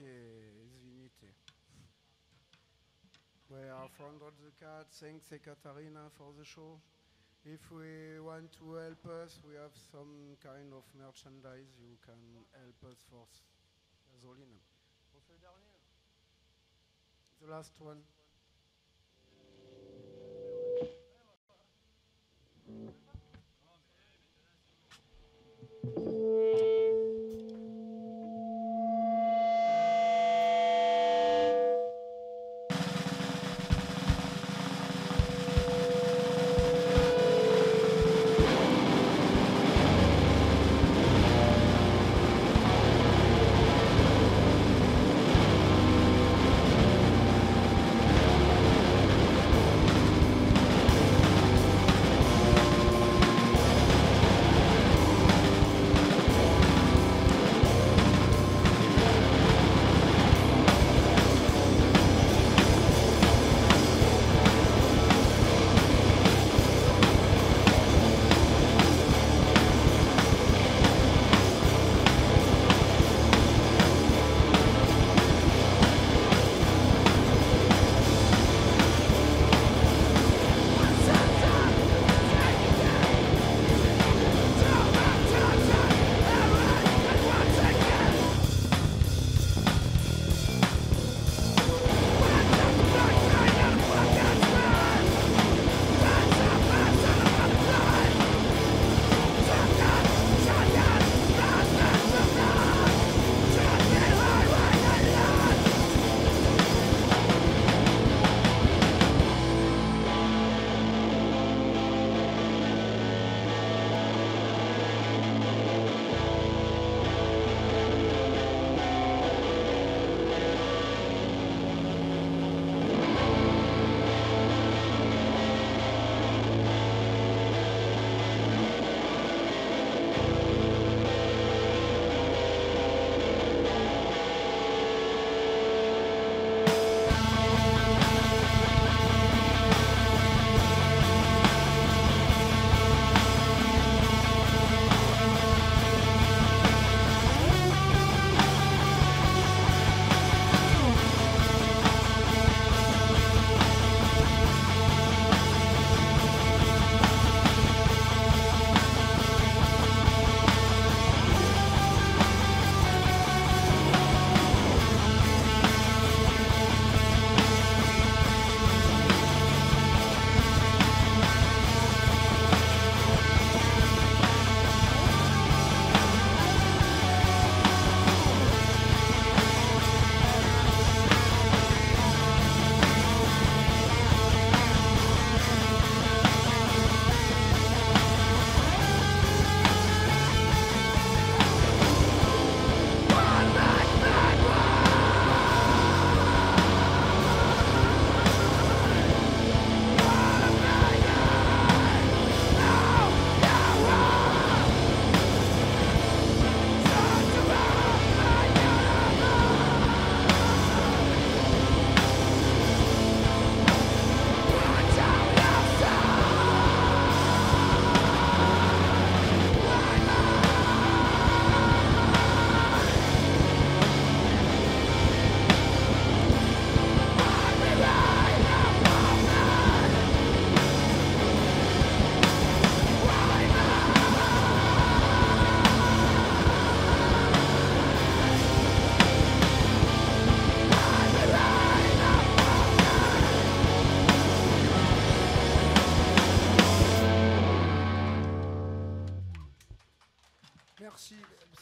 okay, We are from the cat. Thanks, Ekaterina, for the show. If we want to help us, we have some kind of merchandise you can help us for gasoline. The last one.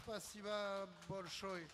Спасибо большое.